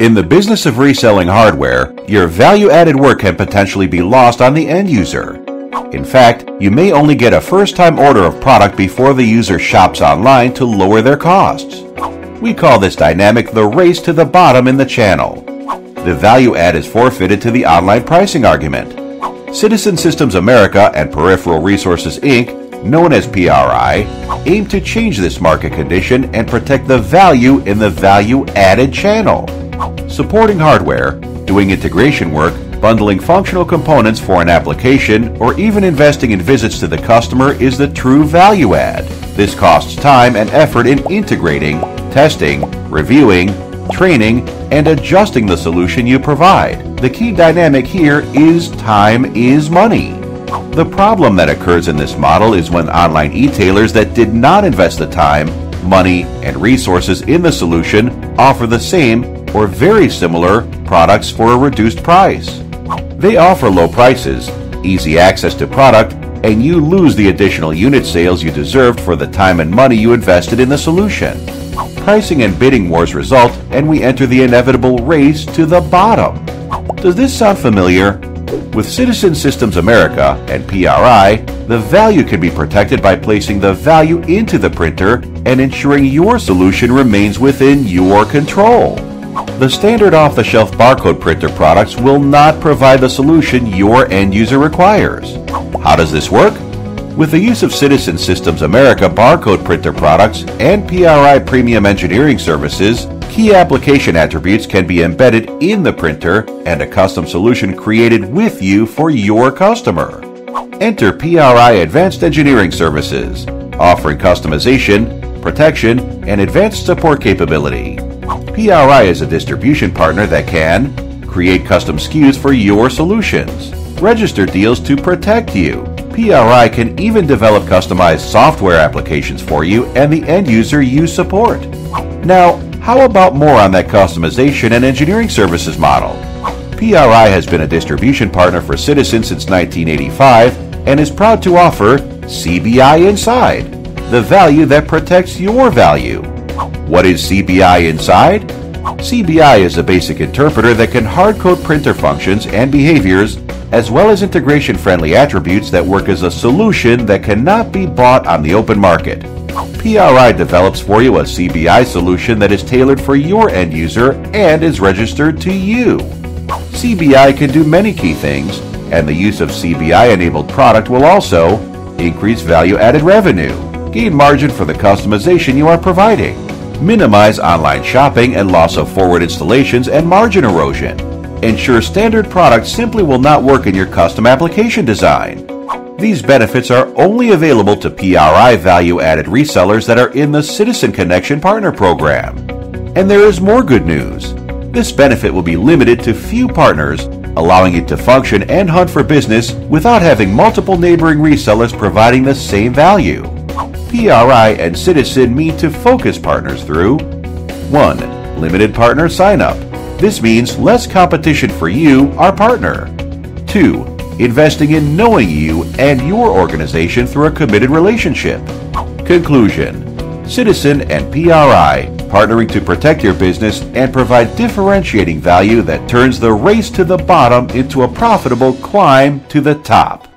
In the business of reselling hardware, your value added work can potentially be lost on the end user. In fact, you may only get a first time order of product before the user shops online to lower their costs. We call this dynamic the race to the bottom in the channel. The value add is forfeited to the online pricing argument. Citizen Systems America and Peripheral Resources Inc., known as PRI, aim to change this market condition and protect the value in the value added channel. Supporting hardware, doing integration work, bundling functional components for an application, or even investing in visits to the customer is the true value add. This costs time and effort in integrating, testing, reviewing, training, and adjusting the solution you provide. The key dynamic here is time is money. The problem that occurs in this model is when online e-tailers that did not invest the time, money, and resources in the solution offer the same or very similar products for a reduced price. They offer low prices, easy access to product, and you lose the additional unit sales you deserved for the time and money you invested in the solution. Pricing and bidding wars result, and we enter the inevitable race to the bottom. Does this sound familiar? With Citizen Systems America and PRI, the value can be protected by placing the value into the printer and ensuring your solution remains within your control. The standard off the shelf barcode printer products will not provide the solution your end user requires. How does this work? With the use of Citizen Systems America barcode printer products and PRI premium engineering services, key application attributes can be embedded in the printer and a custom solution created with you for your customer. Enter PRI Advanced Engineering Services, offering customization, protection, and advanced support capability. PRI is a distribution partner that can create custom SKUs for your solutions, register deals to protect you. PRI can even develop customized software applications for you and the end user you support. Now, how about more on that customization and engineering services model? PRI has been a distribution partner for Citizen since 1985 and is proud to offer CBI Inside, the value that protects your value. What is CBI Inside? CBI is a basic interpreter that can hardcode printer functions and behaviors, as well as integration friendly attributes that work as a solution that cannot be bought on the open market. PRI develops for you a CBI solution that is tailored for your end user and is registered to you. CBI can do many key things, and the use of CBI enabled product will also increase value added revenue, gain margin for the customization you are providing, minimize online shopping and loss of forward installations and margin erosion, ensure standard products simply will not work in your custom application design. These benefits are only available to PRI value added resellers that are in the Citizen Connection Partner Program. And there is more good news. This benefit will be limited to few partners, allowing it to function and hunt for business without having multiple neighboring resellers providing the same value. PRI and Citizen meet to focus partners through 1. Limited partner sign up. This means less competition for you, our partner. 2. Investing in knowing you and your organization through a committed relationship. Conclusion Citizen and PRI partnering to protect your business and provide differentiating value that turns the race to the bottom into a profitable climb to the top.